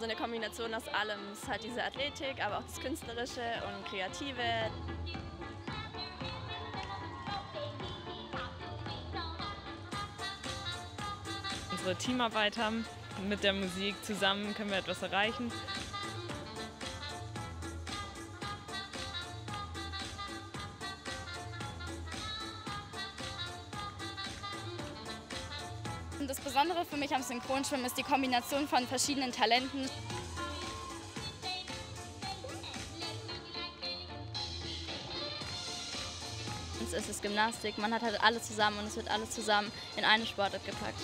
So eine Kombination aus allem. Es halt diese Athletik, aber auch das Künstlerische und Kreative. Unsere Teamarbeit haben, mit der Musik zusammen können wir etwas erreichen. Das Besondere für mich am Synchronschwimmen ist die Kombination von verschiedenen Talenten. Es ist Gymnastik, man hat halt alles zusammen und es wird alles zusammen in eine Sportart gepackt.